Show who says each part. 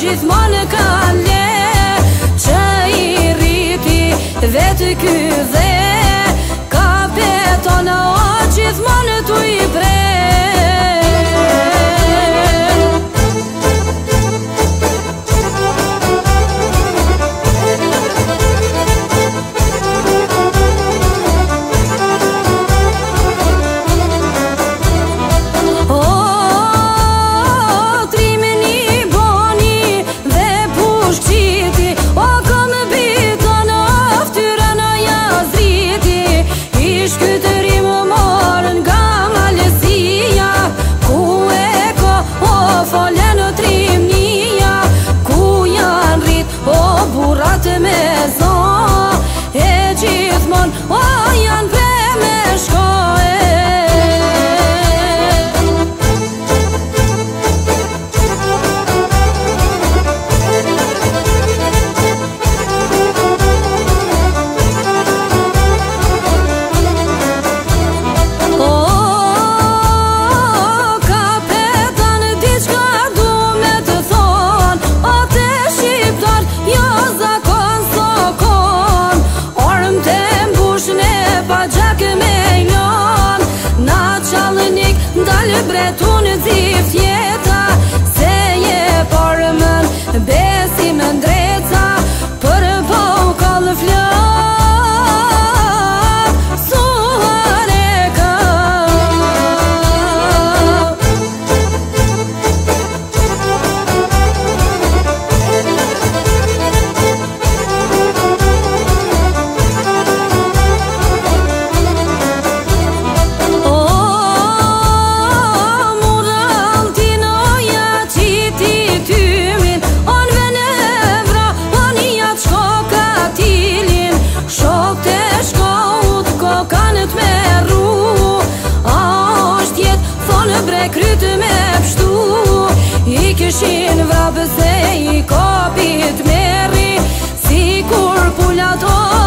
Speaker 1: gjithmonë ka le Që i rriti vetë këzhe të me pështu I këshin vrapës e i kopit meri Si kur pullat